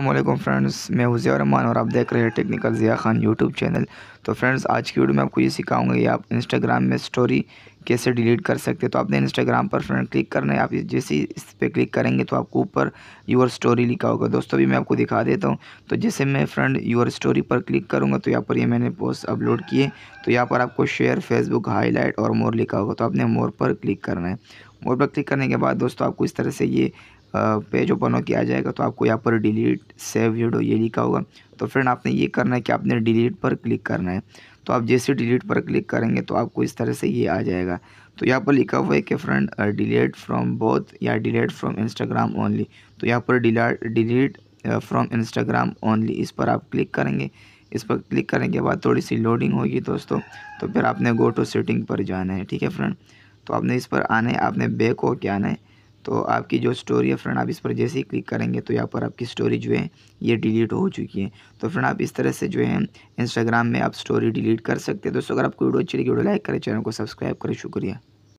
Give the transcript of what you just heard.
वालेकुम फ्रेंड्स मैं हुज़ैर रहमान और आप देख रहे हैं technical Zia Khan YouTube channel तो फ्रेंड्स आज की वीडियो में आपको ये सिखाऊँगा कि आप इंस्टाग्राम में स्टोरी कैसे डिलीट कर सकते हैं। तो आपने इंस्टाग्राम पर फ्रेंड क्लिक करना है। आप जैसे ही इस पर क्लिक करेंगे तो आपको ऊपर यूर स्टोरी लिखा होगा। दोस्तों भी मैं आपको दिखा देता हूँ। तो जैसे मैं फ्रेंड यूर स्टोरी पर क्लिक करूँगा तो यहाँ पर ये मैंने पोस्ट अपलोड किए। तो यहाँ पर आपको शेयर फेसबुक हाईलाइट और मोर लिखा होगा। तो आपने मोर पर क्लिक करना है। मोर पर क्लिक करने के बाद दोस्तों आपको इस तरह से ये पेज ओपन हो के आ जाएगा। तो आपको यहाँ पर डिलीट, सेव वीडियो ये लिखा होगा। तो फ्रेंड आपने ये करना है कि आपने डिलीट पर क्लिक करना है। तो आप जैसे डिलीट पर क्लिक करेंगे तो आपको इस तरह से ये आ जाएगा। तो यहाँ पर लिखा हुआ है कि फ्रेंड डिलीट फ्रॉम बोथ या डिलीट फ्रॉम इंस्टाग्राम ओनली। तो यहाँ पर डिलीट फ्रॉम इंस्टाग्राम ओनली इस पर आप क्लिक करेंगे। इस पर क्लिक करने के बाद थोड़ी सी लोडिंग होगी दोस्तों। तो फिर आपने गो टू सेटिंग पर जाना है। ठीक है फ्रेंड? तो आपने इस पर आना है आपने बैक हो के आना? है तो आपकी जो स्टोरी है, फ्रेंड, आप इस पर जैसे ही क्लिक करेंगे तो यहाँ पर आपकी स्टोरी जो है, ये डिलीट हो चुकी है। तो फ्रेंड, आप इस तरह से जो है इंस्टाग्राम में आप स्टोरी डिलीट कर सकते हैं। दोस्तों, अगर आपको वीडियो अच्छी लगी, वीडियो लाइक करें, चैनल को सब्सक्राइब करें। शुक्रिया।